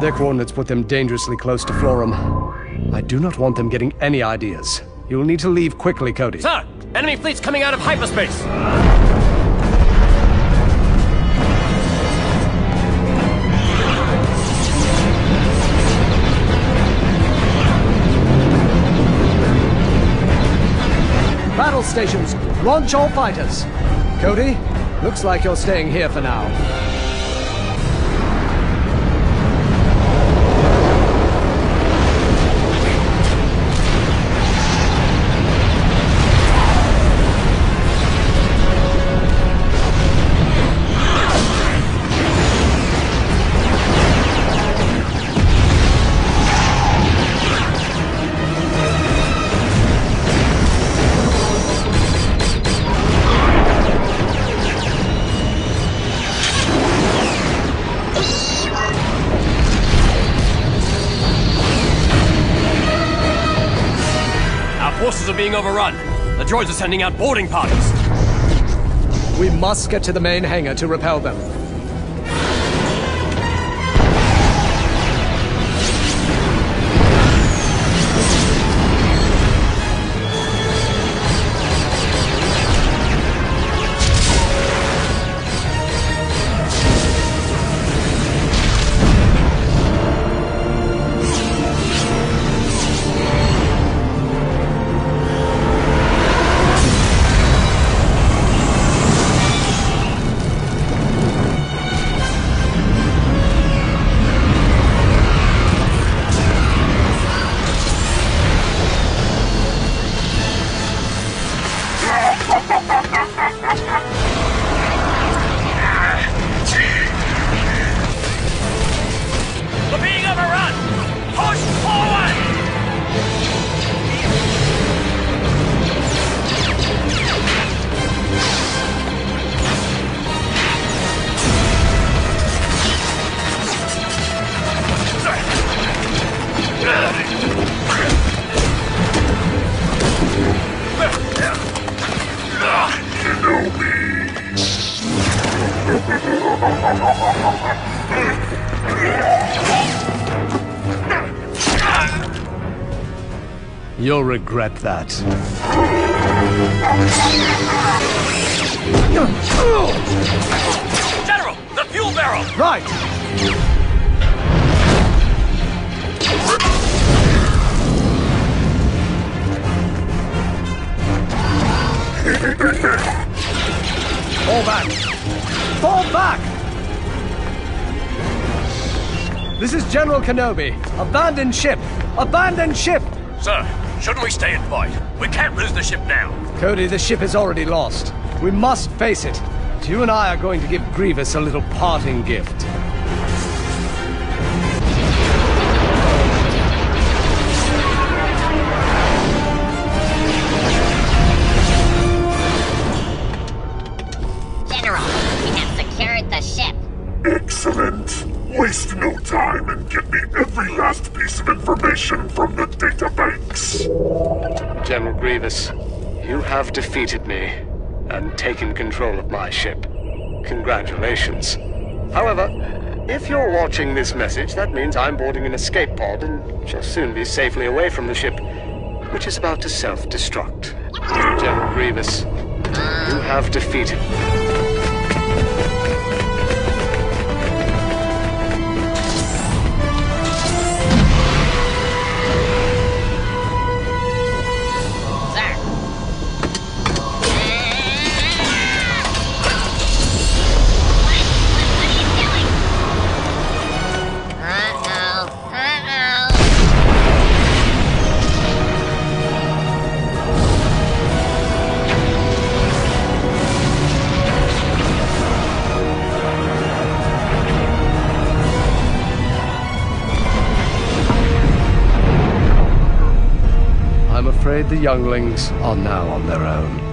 Their coordinates put them dangerously close to Florrum. I do not want them getting any ideas. You'll need to leave quickly, Cody. Sir! Enemy fleet's coming out of hyperspace! Battle stations, launch all fighters. Cody, looks like you're staying here for now. Forces are being overrun. The droids are sending out boarding parties. We must get to the main hangar to repel them. You'll regret that. General! The fuel barrel! Right! All back! Fall back! This is General Kenobi. Abandon ship! Abandon ship! Sir, shouldn't we stay and fight? We can't lose the ship now. Cody, the ship is already lost. We must face it. You and I are going to give Grievous a little parting gift. Excellent. Waste no time and get me every last piece of information from the databanks. General Grievous, you have defeated me and taken control of my ship. Congratulations. However, if you're watching this message, that means I'm boarding an escape pod and shall soon be safely away from the ship, which is about to self-destruct. General Grievous, you have defeated me. Afraid the younglings are now on their own.